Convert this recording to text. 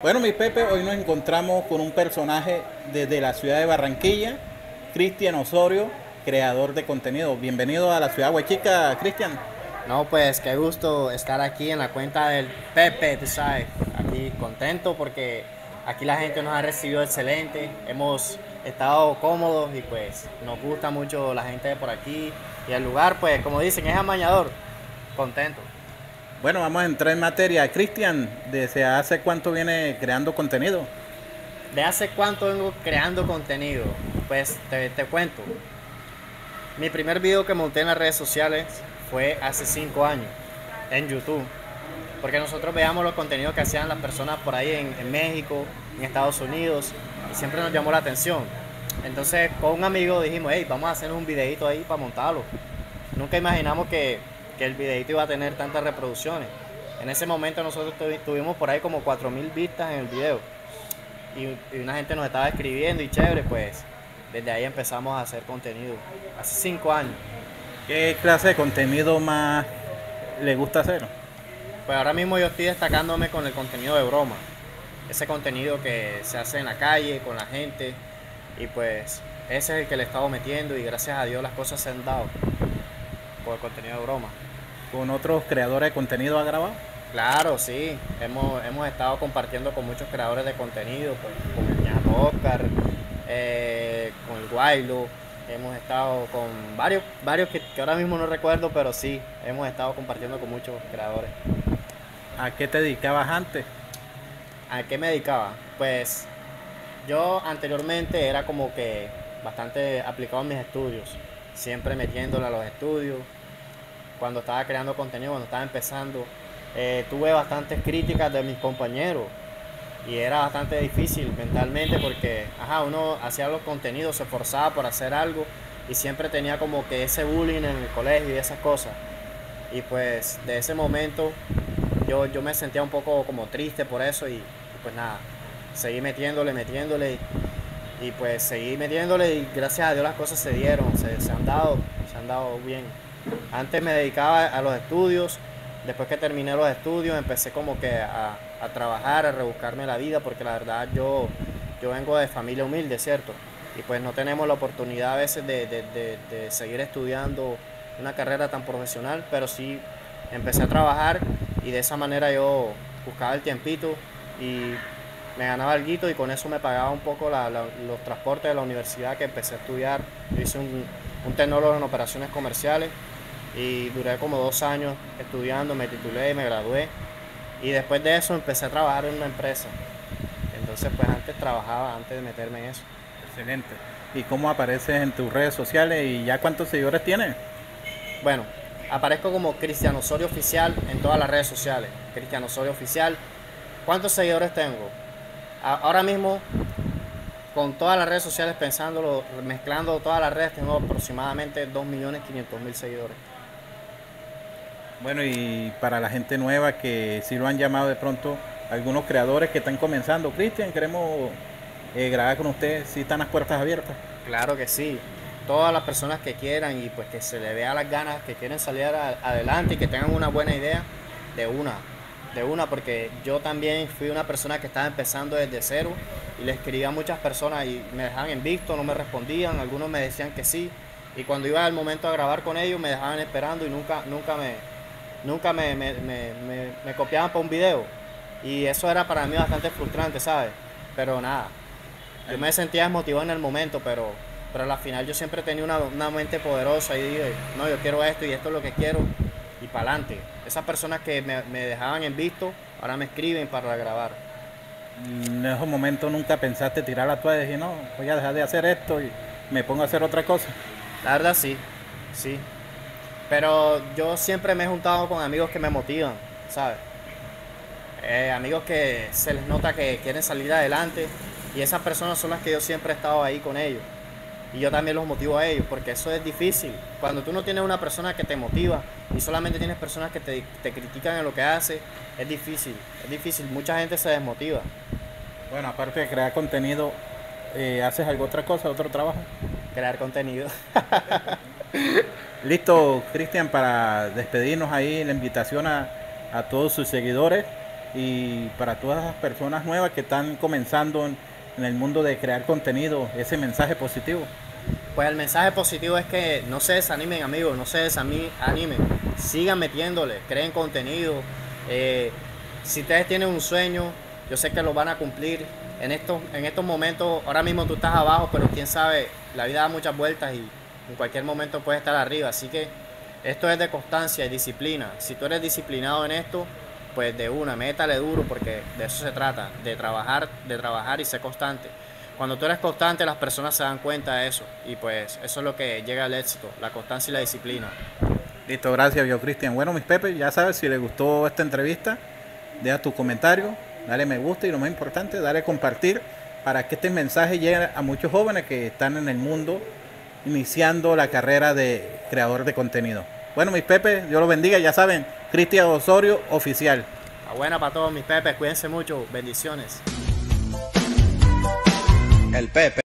Bueno, mi Pepe, hoy nos encontramos con un personaje desde la ciudad de Barranquilla, Cristian Osorio, creador de contenido. Bienvenido a la ciudad huachica, Cristian. No, pues qué gusto estar aquí en la cuenta del Pepe, tú sabes, aquí contento porque aquí la gente nos ha recibido excelente, hemos estado cómodos y pues nos gusta mucho la gente por aquí y el lugar, pues como dicen, es amañador, contento. Bueno, vamos a entrar en materia. Cristian, ¿desde hace cuánto viene creando contenido? ¿De hace cuánto vengo creando contenido? Pues te, cuento. Mi primer video que monté en las redes sociales fue hace 5 años, en YouTube. Porque nosotros veíamos los contenidos que hacían las personas por ahí en, en México, en Estados Unidos, y siempre nos llamó la atención. Entonces con un amigo dijimos, hey, vamos a hacer un videito ahí para montarlo. Nunca imaginamos que que el videito iba a tener tantas reproducciones. En ese momento nosotros tuvimos por ahí como 4.000 vistas en el video. Y, una gente nos estaba escribiendo y chévere, pues desde ahí empezamos a hacer contenido. Hace 5 años. ¿Qué clase de contenido más le gusta hacer? Pues ahora mismo yo estoy destacándome con el contenido de broma. Ese contenido que se hace en la calle, con la gente. Y pues ese es el que le he estado metiendo y gracias a Dios las cosas se han dado por el contenido de broma con otros creadores de contenido ha grabado? Claro, sí. Hemos, hemos estado compartiendo con muchos creadores de contenido, pues, con el ñato Oscar, eh, con el Guaylo. Hemos estado con varios, varios que, ahora mismo no recuerdo, pero sí, hemos estado compartiendo con muchos creadores. ¿A qué te dedicabas antes? ¿A qué me dedicaba? Pues yo anteriormente era como que bastante aplicado en mis estudios, siempre metiéndole a los estudios, cuando estaba creando contenido, cuando estaba empezando, eh, tuve bastantes críticas de mis compañeros y era bastante difícil mentalmente porque, ajá, uno hacía los contenidos, se esforzaba por hacer algo y siempre tenía como que ese bullying en el colegio y esas cosas. Y pues de ese momento yo, yo me sentía un poco como triste por eso y, pues nada, seguí metiéndole, metiéndole y, pues seguí metiéndole y gracias a Dios las cosas se dieron, se, se han dado, se han dado bien. Antes me dedicaba a los estudios, después que terminé los estudios empecé como que a, trabajar, a rebuscarme la vida, porque la verdad yo, yo vengo de familia humilde, ¿cierto? Y pues no tenemos la oportunidad a veces de, seguir estudiando una carrera tan profesional, pero sí empecé a trabajar y de esa manera yo buscaba el tiempito y me ganaba el guito y con eso me pagaba un poco los transportes de la universidad que empecé a estudiar. Yo hice un, un tecnólogo en operaciones comerciales y duré como dos años estudiando, me titulé, me gradué y después de eso empecé a trabajar en una empresa. Entonces pues antes trabajaba, antes de meterme en eso. Excelente. ¿Y cómo apareces en tus redes sociales y ya cuántos seguidores tienes? Bueno, aparezco como Cristiano Osorio Oficial en todas las redes sociales. Cristiano Osorio Oficial. ¿Cuántos seguidores tengo? Ahora mismo con todas las redes sociales, pensándolo, mezclando todas las redes, tengo aproximadamente 2.500.000 seguidores. Bueno, y para la gente nueva que si lo han llamado de pronto, algunos creadores que están comenzando, Cristian, queremos eh, grabar con usted, si están las puertas abiertas. Claro que sí. Todas las personas que quieran y pues que se le vea las ganas, que quieren salir adelante y que tengan una buena idea, de una, de una, porque yo también fui una persona que estaba empezando desde cero y le escribía a muchas personas y me dejaban en visto, no me respondían, algunos me decían que sí y cuando iba al momento a grabar con ellos me dejaban esperando y nunca, nunca me, nunca me, me, me, copiaban para un video y eso era para mí bastante frustrante, ¿sabes? Pero nada, yo me sentía desmotivado en el momento, pero, pero al final yo siempre tenía una, una mente poderosa y dije, no, yo quiero esto y esto es lo que quiero y para adelante. Esas personas que me, dejaban en visto, ahora me escriben para grabar. En esos momentos nunca pensaste tirar la toalla y decir, no, voy a dejar de hacer esto y me pongo a hacer otra cosa. La verdad sí, sí. Pero yo siempre me he juntado con amigos que me motivan, ¿sabes? Eh, amigos que se les nota que quieren salir adelante y esas personas son las que yo siempre he estado ahí con ellos. Y yo también los motivo a ellos, porque eso es difícil. Cuando tú no tienes una persona que te motiva y solamente tienes personas que te, critican en lo que haces, es difícil, es difícil. Mucha gente se desmotiva. Bueno, aparte de crear contenido, eh, ¿haces algo otra cosa, otro trabajo? Crear contenido. Listo, Cristian, para despedirnos ahí, la invitación a, a todos sus seguidores y para todas las personas nuevas que están comenzando en, el mundo de crear contenido, ese mensaje positivo? Pues el mensaje positivo es que no se desanimen amigos, no se desanimen, sigan metiéndole, creen contenido. Eh, si ustedes tienen un sueño, yo sé que lo van a cumplir. En estos, en estos momentos, ahora mismo tú estás abajo, pero quién sabe, la vida da muchas vueltas y en cualquier momento puedes estar arriba. Así que esto es de constancia y disciplina. Si tú eres disciplinado en esto, pues de una, métale duro porque de eso se trata, de trabajar, de trabajar y ser constante. Cuando tú eres constante, las personas se dan cuenta de eso y pues eso es lo que llega al éxito, la constancia y la disciplina. Listo, gracias, Bio Cristian. Bueno, mis Pepe, ya sabes, si les gustó esta entrevista, deja tu comentario, dale me gusta y lo más importante, dale compartir para que este mensaje llegue a muchos jóvenes que están en el mundo iniciando la carrera de creador de contenido. Bueno, mis Pepe, Dios los bendiga, ya saben, Cristian Osorio, oficial. A buena para todos mis Pepe, cuídense mucho, bendiciones. El Pepe.